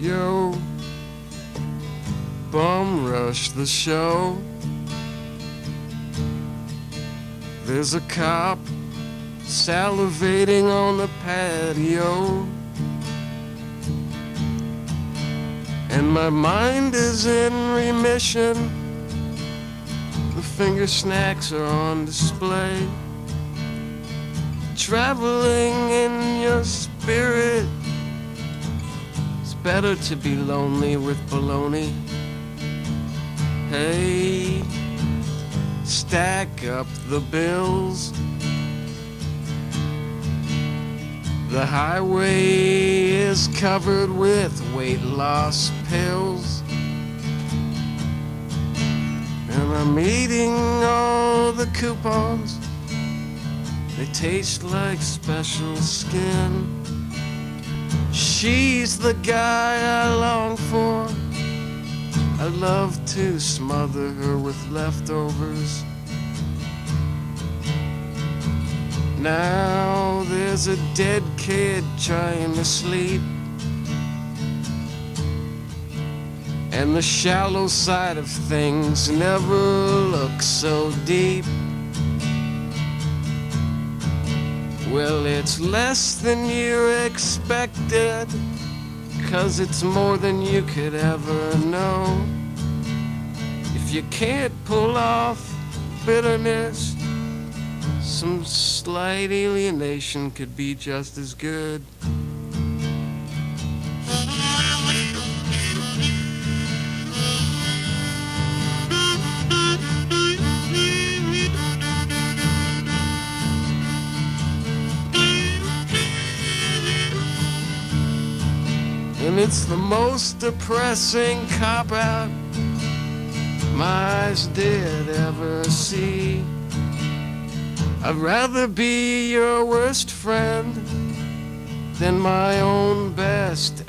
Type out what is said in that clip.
yo. Bum rush the show. There's a cop salivating on the patio. And my mind is in remission. The finger snacks are on display. Traveling in your spirit. Better to be lonely with baloney. Hey, stack up the bills. The highway is covered with weight loss pills. And I'm eating all the coupons. They taste like special skin. She's the guy I long for. I love to smother her with leftovers. Now there's a dead kid trying to sleep. And the shallow side of things never looks so deep. Well, it's less than you expected, cause it's more than you could ever know. If you can't pull off bitterness, some slight alienation could be just as good. And it's the most depressing cop out my eyes did ever see. I'd rather be your worst friend than my own best